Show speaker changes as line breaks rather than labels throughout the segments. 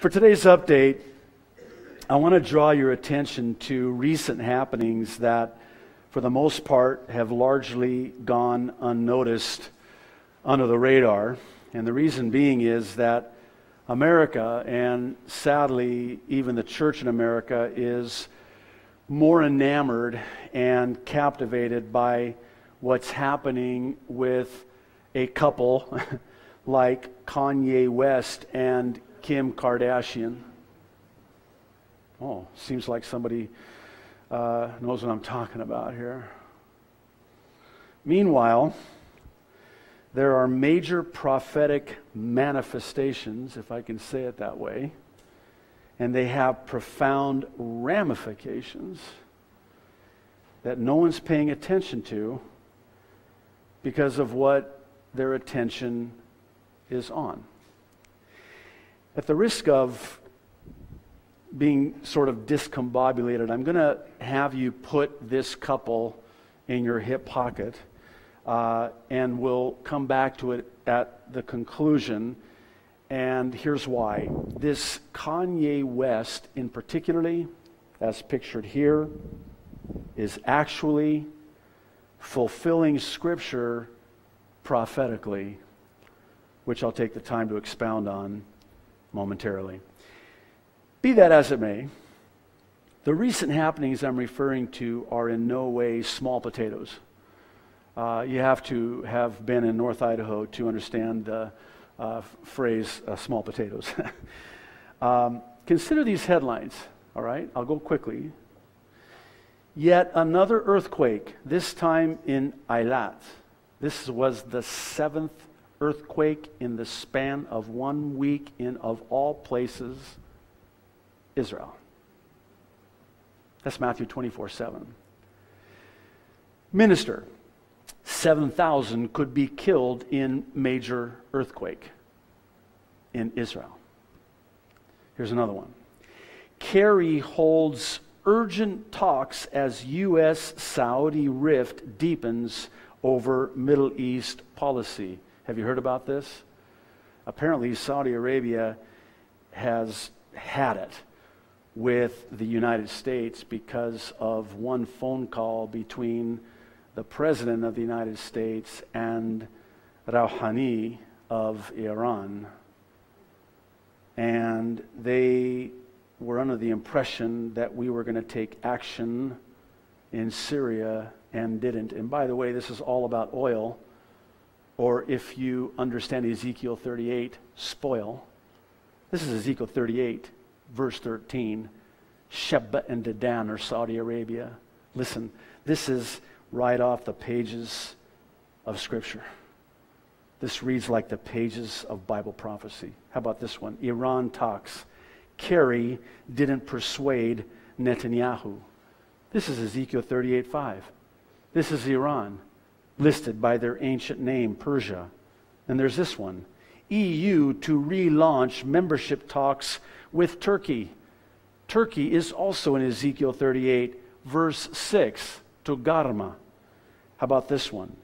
For today's update, I want to draw your attention to recent happenings that, for the most part, have largely gone unnoticed under the radar. And the reason being is that America, and sadly, even the church in America, is more enamored and captivated by what's happening with a couple like Kanye West and Kim Kardashian. Oh, seems like somebody uh, knows what I'm talking about here. Meanwhile, there are major prophetic manifestations, if I can say it that way, and they have profound ramifications that no one's paying attention to because of what their attention is on. At the risk of being sort of discombobulated, I'm going to have you put this couple in your hip pocket, uh, and we'll come back to it at the conclusion. And here's why. This Kanye West, in particularly, as pictured here, is actually fulfilling Scripture prophetically, which I'll take the time to expound on momentarily. Be that as it may, the recent happenings I'm referring to are in no way small potatoes. Uh, you have to have been in North Idaho to understand the uh, phrase uh, small potatoes. um, consider these headlines, all right? I'll go quickly. Yet another earthquake, this time in Eilat. This was the seventh earthquake in the span of one week in, of all places, Israel. That's Matthew 24 7. Minister, 7,000 could be killed in major earthquake in Israel. Here's another one. Kerry holds urgent talks as U.S. Saudi rift deepens over Middle East policy. Have you heard about this? Apparently, Saudi Arabia has had it with the United States because of one phone call between the President of the United States and Rouhani of Iran. And they were under the impression that we were going to take action in Syria and didn't. And by the way, this is all about oil or if you understand Ezekiel 38, spoil. This is Ezekiel 38, verse 13. Sheba and Dedan or Saudi Arabia. Listen, this is right off the pages of Scripture. This reads like the pages of Bible prophecy. How about this one? Iran talks. Kerry didn't persuade Netanyahu. This is Ezekiel 38 5. This is Iran listed by their ancient name, Persia. And there's this one EU to relaunch membership talks with Turkey. Turkey is also in Ezekiel 38, verse 6, to Togarma. How about this one?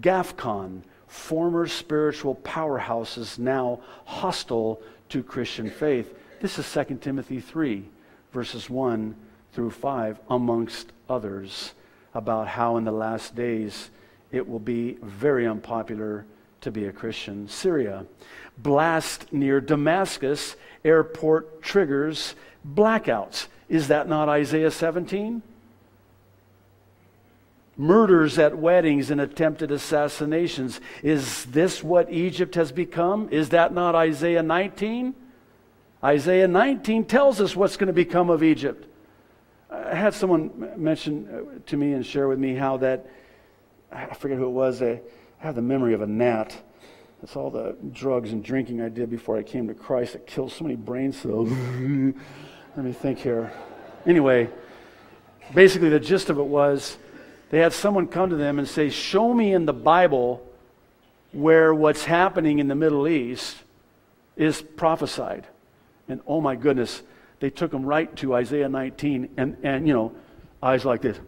GAFCON, former spiritual powerhouses now hostile to Christian faith. This is 2 Timothy 3, verses 1 through 5, amongst others, about how in the last days it will be very unpopular to be a Christian. Syria, blast near Damascus, airport triggers blackouts. Is that not Isaiah 17? Murders at weddings and attempted assassinations. Is this what Egypt has become? Is that not Isaiah 19? Isaiah 19 tells us what's going to become of Egypt. I had someone mention uh, to me and share with me how that I forget who it was. I have the memory of a gnat. That's all the drugs and drinking I did before I came to Christ. It kills so many brain cells. Let me think here. Anyway, basically, the gist of it was they had someone come to them and say, Show me in the Bible where what's happening in the Middle East is prophesied. And oh my goodness, they took them right to Isaiah 19 and, and you know, eyes like this.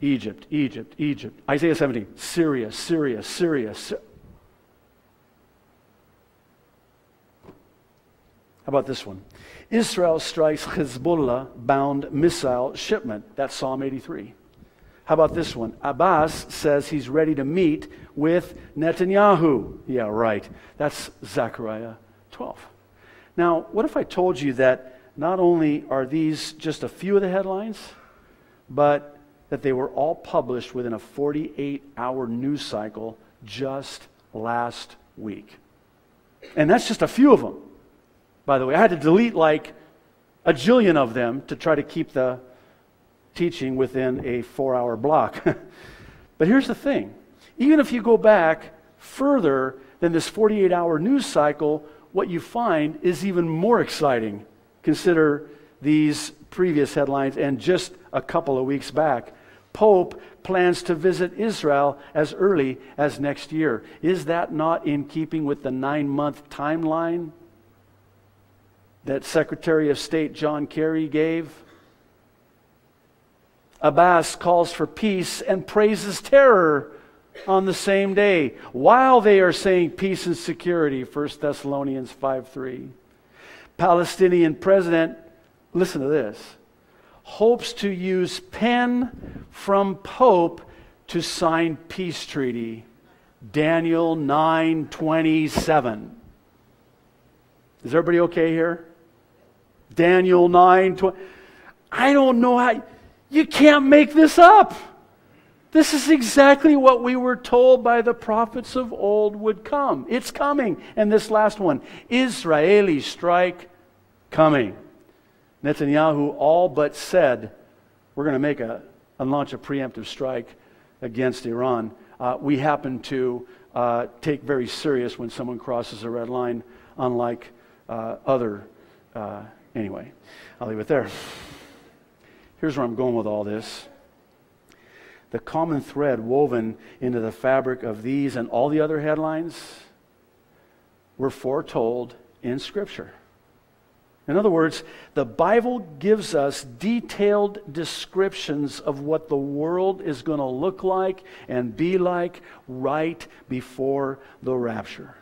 Egypt, Egypt, Egypt. Isaiah 17, Syria, Syria, Syria. Sy- How about this one? Israel strikes Hezbollah bound missile shipment. That's Psalm 83. How about this one? Abbas says he's ready to meet with Netanyahu. Yeah, right. That's Zechariah 12. Now, what if I told you that not only are these just a few of the headlines, but that they were all published within a 48 hour news cycle just last week? And that's just a few of them by the way. I had to delete like a jillion of them to try to keep the teaching within a four hour block. but here's the thing even if you go back further than this 48 hour news cycle, what you find is even more exciting. Consider these previous headlines and just a couple of weeks back. Pope plans to visit Israel as early as next year. Is that not in keeping with the nine month timeline that Secretary of State John Kerry gave. Abbas calls for peace and praises terror on the same day while they are saying peace and security 1 Thessalonians 5:3 Palestinian president listen to this hopes to use pen from pope to sign peace treaty Daniel 9:27 Is everybody okay here Daniel 9:20. I don't know how. You can't make this up. This is exactly what we were told by the prophets of old would come. It's coming. And this last one Israeli strike coming. Netanyahu all but said, We're going to make a, launch a preemptive strike against Iran. Uh, we happen to uh, take very serious when someone crosses a red line, unlike uh, other uh, Anyway, I'll leave it there. Here's where I'm going with all this. The common thread woven into the fabric of these and all the other headlines were foretold in Scripture. In other words, the Bible gives us detailed descriptions of what the world is going to look like and be like right before the rapture.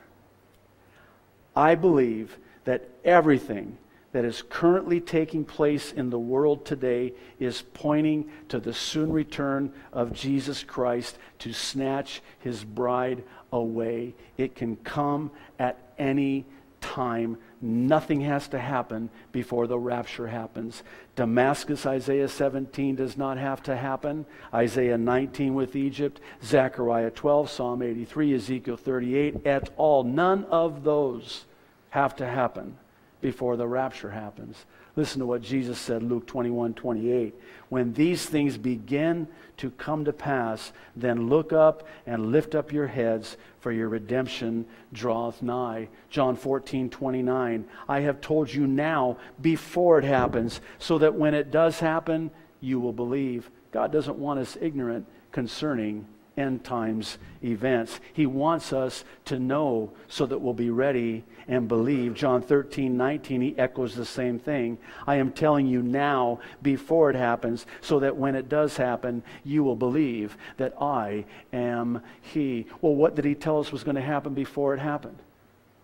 I believe that everything that is currently taking place in the world today is pointing to the soon return of Jesus Christ to snatch his bride away. It can come at any time. Nothing has to happen before the rapture happens. Damascus, Isaiah 17, does not have to happen. Isaiah 19 with Egypt, Zechariah 12, Psalm 83, Ezekiel 38, et al. None of those have to happen before the rapture happens. Listen to what Jesus said, Luke 21 28. When these things begin to come to pass, then look up and lift up your heads, for your redemption draweth nigh. John 14 29. I have told you now before it happens, so that when it does happen, you will believe. God doesn't want us ignorant concerning end times events. He wants us to know so that we'll be ready and believe. John 13, 19, he echoes the same thing. I am telling you now before it happens, so that when it does happen, you will believe that I am he. Well, what did he tell us was going to happen before it happened?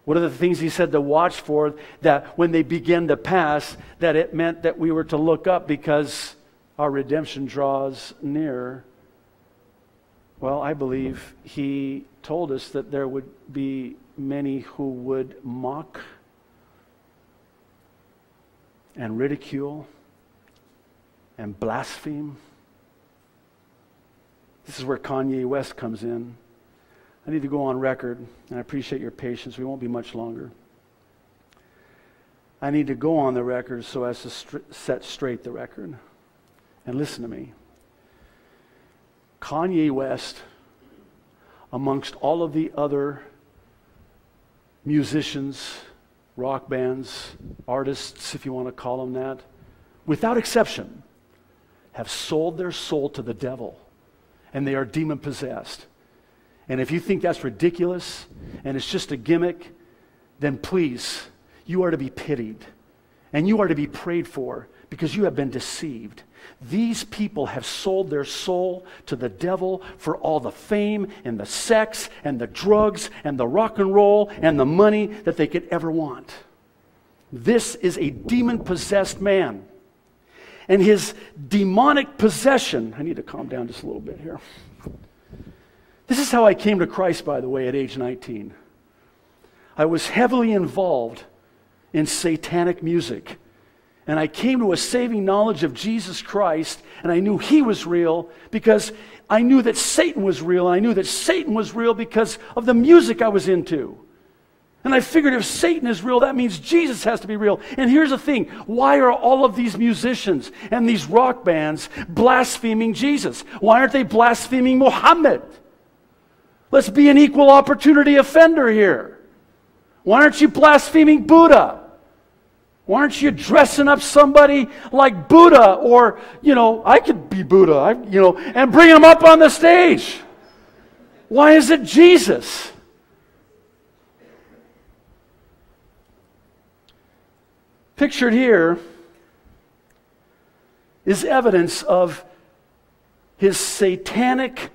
What are the things he said to watch for that when they begin to pass, that it meant that we were to look up because our redemption draws near? Well, I believe he told us that there would be many who would mock and ridicule and blaspheme. This is where Kanye West comes in. I need to go on record, and I appreciate your patience. We won't be much longer. I need to go on the record so as to st- set straight the record. And listen to me. Kanye West, amongst all of the other musicians, rock bands, artists, if you want to call them that, without exception, have sold their soul to the devil and they are demon possessed. And if you think that's ridiculous and it's just a gimmick, then please, you are to be pitied and you are to be prayed for because you have been deceived. These people have sold their soul to the devil for all the fame and the sex and the drugs and the rock and roll and the money that they could ever want. This is a demon possessed man. And his demonic possession, I need to calm down just a little bit here. This is how I came to Christ, by the way, at age 19. I was heavily involved in satanic music. And I came to a saving knowledge of Jesus Christ, and I knew He was real because I knew that Satan was real. And I knew that Satan was real because of the music I was into. And I figured if Satan is real, that means Jesus has to be real. And here's the thing why are all of these musicians and these rock bands blaspheming Jesus? Why aren't they blaspheming Muhammad? Let's be an equal opportunity offender here. Why aren't you blaspheming Buddha? Why aren't you dressing up somebody like Buddha or, you know, I could be Buddha, I, you know, and bring him up on the stage? Why is it Jesus? Pictured here is evidence of his satanic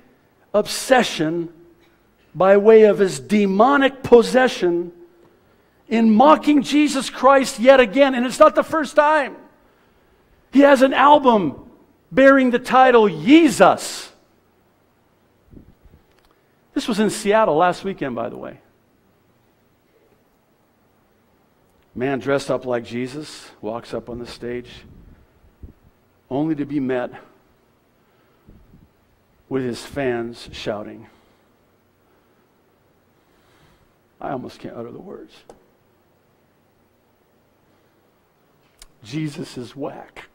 obsession by way of his demonic possession in mocking Jesus Christ yet again. And it's not the first time. He has an album bearing the title Jesus. This was in Seattle last weekend, by the way. Man dressed up like Jesus walks up on the stage, only to be met with his fans shouting. I almost can't utter the words. Jesus is whack.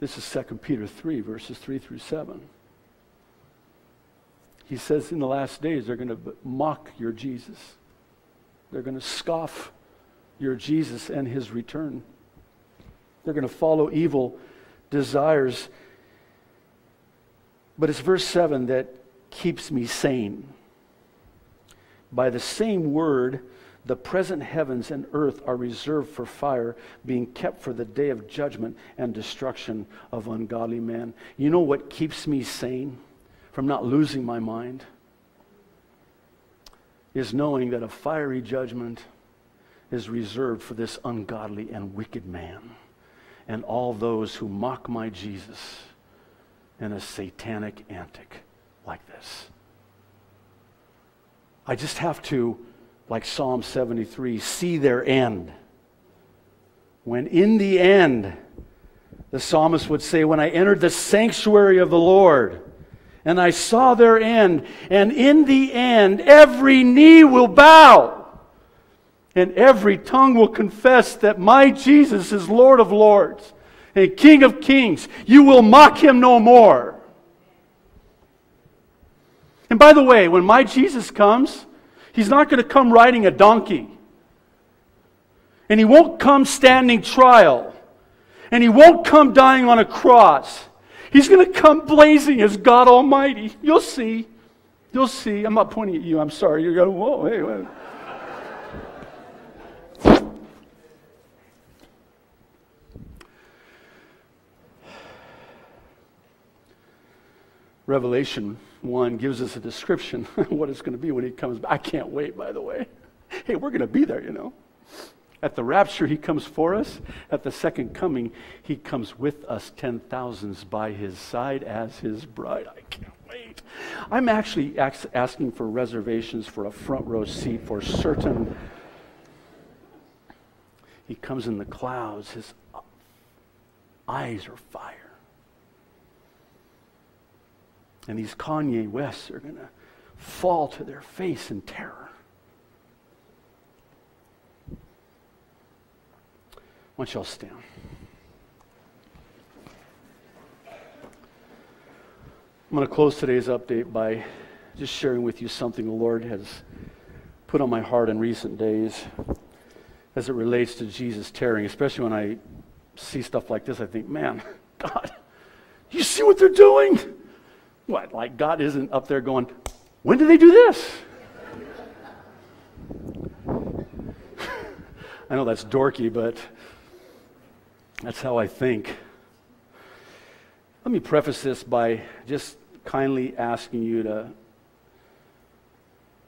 This is 2 Peter 3, verses 3 through 7. He says in the last days they're going to mock your Jesus. They're going to scoff your Jesus and his return. They're going to follow evil desires. But it's verse 7 that keeps me sane. By the same word, the present heavens and earth are reserved for fire, being kept for the day of judgment and destruction of ungodly men. You know what keeps me sane from not losing my mind? Is knowing that a fiery judgment is reserved for this ungodly and wicked man and all those who mock my Jesus in a satanic antic like this. I just have to, like Psalm 73, see their end. When in the end, the psalmist would say, When I entered the sanctuary of the Lord, and I saw their end, and in the end, every knee will bow and every tongue will confess that my Jesus is Lord of lords and King of kings. You will mock him no more. And by the way, when my Jesus comes, he's not going to come riding a donkey. And he won't come standing trial. And he won't come dying on a cross. He's going to come blazing as God Almighty. You'll see. You'll see. I'm not pointing at you. I'm sorry. You're going, whoa, hey. Revelation 1 gives us a description of what it's going to be when he comes back. I can't wait, by the way. Hey, we're going to be there, you know. At the rapture, he comes for us. At the second coming, he comes with us, ten thousands by his side as his bride. I can't wait. I'm actually asking for reservations for a front row seat for certain. He comes in the clouds, his uh, eyes are fire. And these Kanye Wests are going to fall to their face in terror. Why don't y'all stand? I'm going to close today's update by just sharing with you something the Lord has put on my heart in recent days as it relates to Jesus tearing, especially when I see stuff like this. I think, man, God, you see what they're doing? What, like God isn't up there going, when did they do this? I know that's dorky, but that's how I think. Let me preface this by just kindly asking you to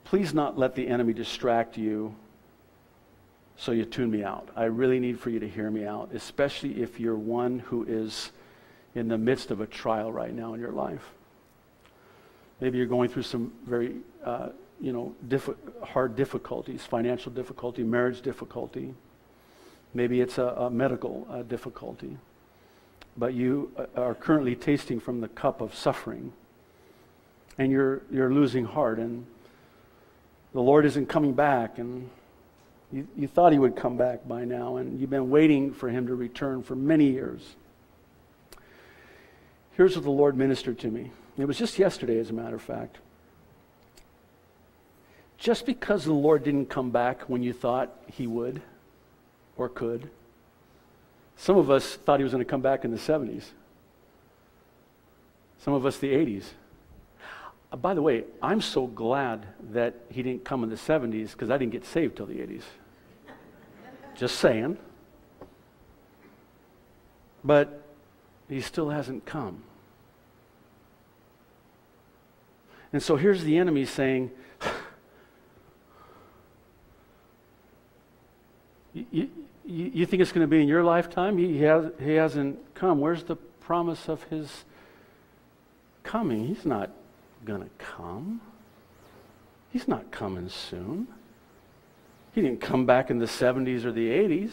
please not let the enemy distract you so you tune me out. I really need for you to hear me out, especially if you're one who is in the midst of a trial right now in your life. Maybe you're going through some very, uh, you know, diff- hard difficulties, financial difficulty, marriage difficulty. Maybe it's a, a medical uh, difficulty. But you uh, are currently tasting from the cup of suffering, and you're, you're losing heart, and the Lord isn't coming back, and you, you thought He would come back by now, and you've been waiting for Him to return for many years. Here's what the Lord ministered to me. It was just yesterday, as a matter of fact. Just because the Lord didn't come back when you thought He would or could, some of us thought He was going to come back in the 70s, some of us the 80s. Uh, by the way, I'm so glad that he didn't come in the 70s because I didn't get saved till the 80s. Just saying. But he still hasn't come. And so here's the enemy saying, you, you, you, think it's going to be in your lifetime? He, has, he hasn't come. Where's the promise of his coming? He's not going to come. He's not coming soon. He didn't come back in the 70s or the 80s.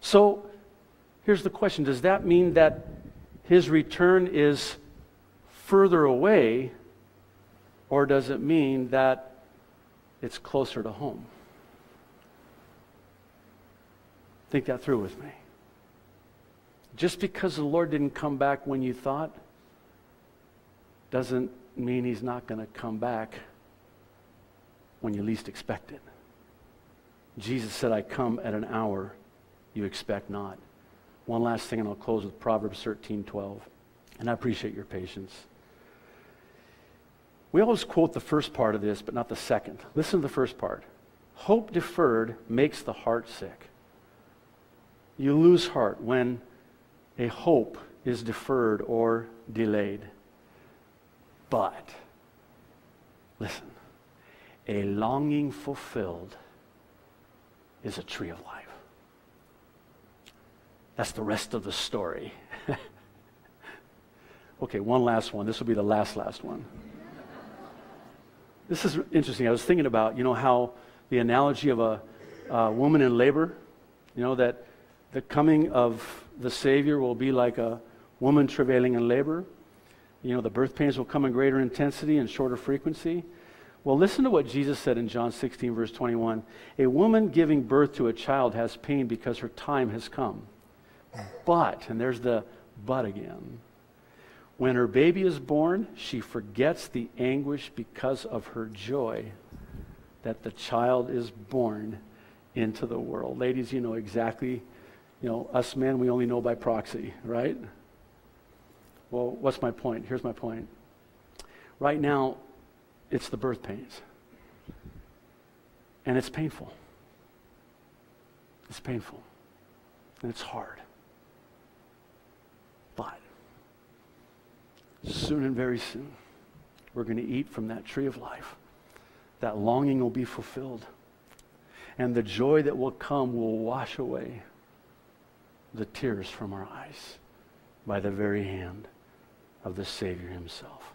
So here's the question Does that mean that his return is further away, or does it mean that it's closer to home? Think that through with me. Just because the Lord didn't come back when you thought, doesn't mean he's not going to come back when you least expect it. Jesus said, I come at an hour you expect not. One last thing, and I'll close with Proverbs 13 12. And I appreciate your patience. We always quote the first part of this, but not the second. Listen to the first part. Hope deferred makes the heart sick. You lose heart when a hope is deferred or delayed. But, listen, a longing fulfilled is a tree of life. That's the rest of the story. okay, one last one. This will be the last, last one. This is interesting. I was thinking about, you know, how the analogy of a, a woman in labor, you know, that the coming of the Savior will be like a woman travailing in labor. You know, the birth pains will come in greater intensity and shorter frequency. Well, listen to what Jesus said in John 16, verse 21. A woman giving birth to a child has pain because her time has come. But, and there's the but again, when her baby is born, she forgets the anguish because of her joy that the child is born into the world. Ladies, you know exactly, you know, us men, we only know by proxy, right? Well, what's my point? Here's my point. Right now, it's the birth pains. And it's painful. It's painful. And it's hard. But soon and very soon, we're going to eat from that tree of life. That longing will be fulfilled. And the joy that will come will wash away the tears from our eyes by the very hand of the Savior himself.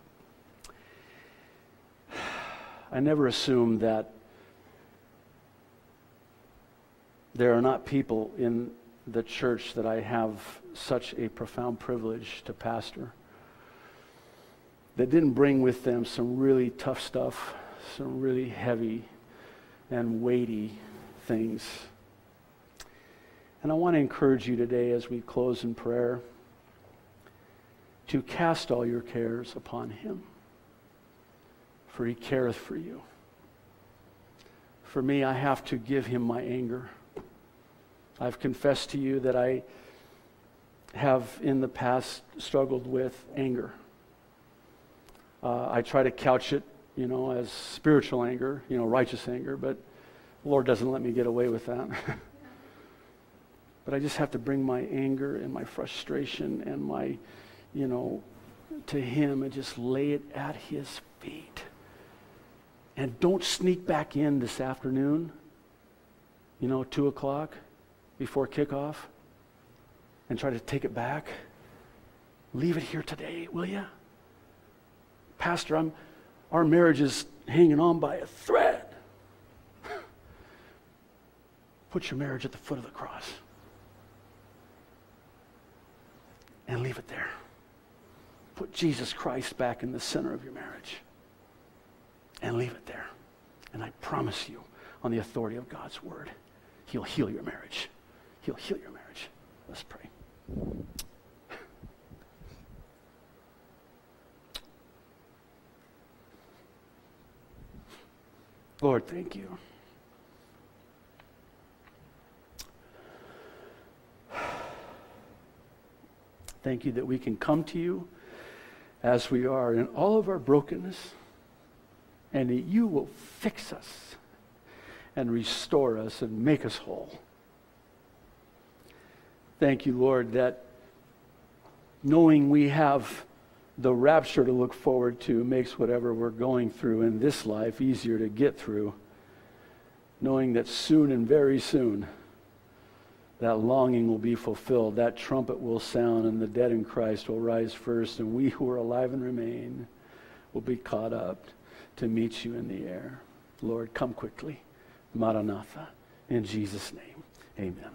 I never assumed that there are not people in the church that I have such a profound privilege to pastor that didn't bring with them some really tough stuff, some really heavy and weighty things. And I want to encourage you today as we close in prayer to cast all your cares upon him, for he careth for you. For me, I have to give him my anger. I've confessed to you that I have in the past struggled with anger. Uh, I try to couch it, you know, as spiritual anger, you know, righteous anger, but The Lord doesn't let me get away with that. but I just have to bring my anger and my frustration and my, you know, to Him and just lay it at His feet. And don't sneak back in this afternoon, you know, 2 o'clock before kickoff and try to take it back. Leave it here today, will you? Pastor, I'm, our marriage is hanging on by a thread. Put your marriage at the foot of the cross and leave it there. Put Jesus Christ back in the center of your marriage and leave it there. And I promise you, on the authority of God's word, He'll heal your marriage. He'll heal your marriage. Let's pray. Lord, thank you. Thank you that we can come to you as we are in all of our brokenness and that you will fix us and restore us and make us whole. Thank you, Lord, that knowing we have the rapture to look forward to makes whatever we're going through in this life easier to get through, knowing that soon and very soon that longing will be fulfilled, that trumpet will sound, and the dead in Christ will rise first, and we who are alive and remain will be caught up to meet you in the air. Lord, come quickly. Maranatha. In Jesus' name, amen.